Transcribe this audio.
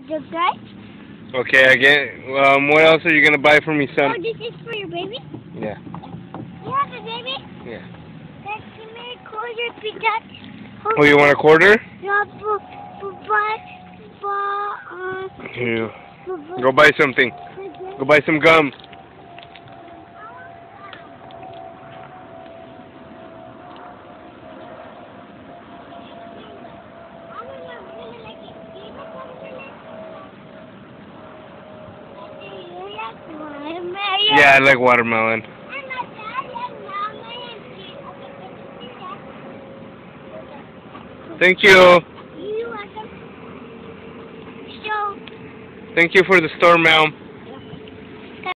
That's. Okay, I get. Um, what else are you gonna buy for me, son? Oh, this is for your baby? Yeah. You have a baby? Yeah. Then give me a quarter because... Oh, you want a quarter? For, for, buy, for, uh, Here. for, for, Go buy something. Go buy some gum. Yeah, I like watermelon. Thank you. Thank you for the store, ma'am.